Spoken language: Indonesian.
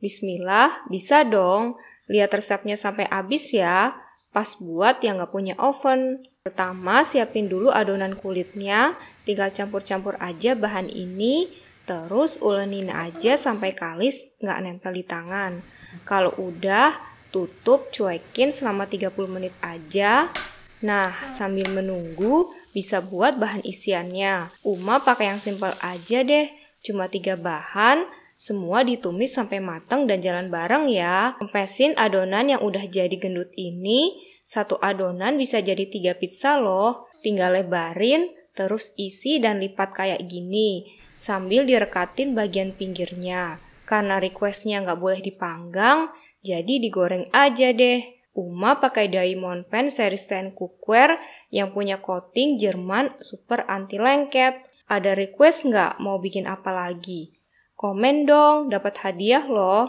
Bismillah, bisa dong. Lihat resepnya sampai habis ya. Pas buat yang nggak punya oven. Pertama, siapin dulu adonan kulitnya. Tinggal campur-campur aja bahan ini. Terus ulenin aja sampai kalis nggak nempel di tangan. Kalau udah, tutup cuekin selama 30 menit aja. Nah, sambil menunggu, bisa buat bahan isiannya. Uma pakai yang simple aja deh. Cuma tiga bahan, semua ditumis sampai matang dan jalan bareng ya. Kempesin adonan yang udah jadi gendut ini. Satu adonan bisa jadi tiga pizza loh. Tinggal lebarin, terus isi dan lipat kayak gini. Sambil direkatin bagian pinggirnya. Karena requestnya nggak boleh dipanggang, jadi digoreng aja deh. Uma pakai Diamond Pen seri stand cookware yang punya coating Jerman super anti lengket. Ada request nggak mau bikin apa lagi? Komen dong, dapat hadiah loh.